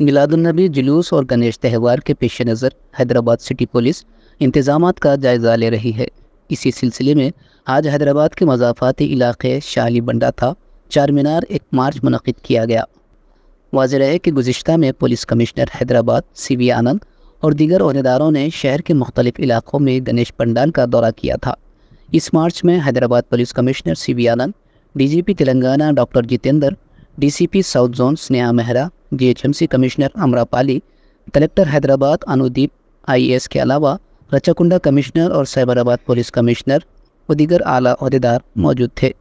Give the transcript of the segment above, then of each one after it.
मिलादुलनबी जुलूस और गणेश त्यौहार के पेश नज़र हैदराबाद सिटी पुलिस इंतज़ाम का जायज़ा ले रही है। इसी सिलसिले में आज हैदराबाद के मजाफाती इलाके शाली बंडा था, चार मीनार एक मार्च मनद किया गया। वाज रहे कि गुज्त में police commissioner Hyderabad C V Anand और दीगर अहदेदारों ने शहर के मुख्तलिफ़ इलाकों में गणेश पंडाल का दौरा किया था। इस मार्च में Hyderabad police commissioner C V Anand, DGP Telangana doctor Jitendra, DCP south zone Sneha Mehra GHMC commissioner Amrapali, collector Hyderabad Anudeep IAS के अलावा रचाकुंडा कमिश्नर और साइबराबाद पुलिस कमिश्नर व दीगर आला अहदेदार मौजूद थे।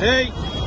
hein?